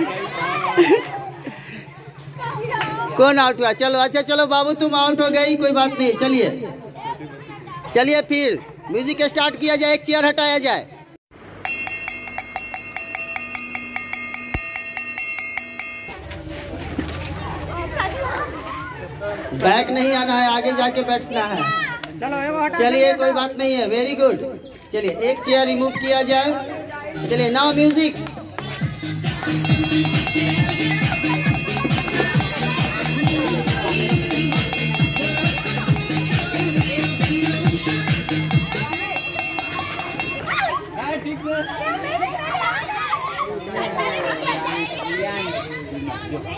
कौन आउट हुआ? चलो अच्छा चलो बाबू तुम आउट हो गई कोई बात नहीं चलिए। चलिए फिर म्यूज़िक स्टार्ट किया जाए एक चेयर हटाया जाए। बैक नहीं आना है आगे जाके बैठना है। चलिए कोई बात नहीं है वेरी गुड चलिए एक चेयर रिमूव किया जाए। चलिए नाउ म्यूज़िक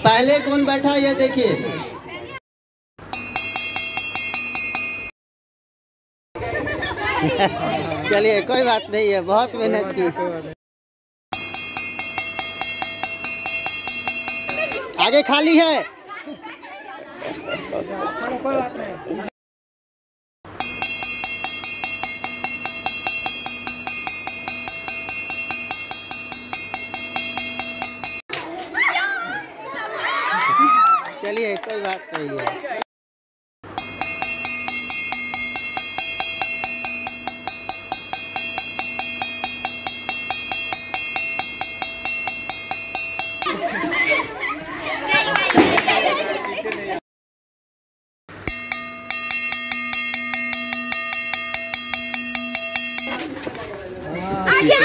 पहले कौन बैठा ये देखिए। चलिए, कोई बात नहीं है, बहुत मेहनत की। आगे खाली है। चलिए कोई बात नहीं है। आगे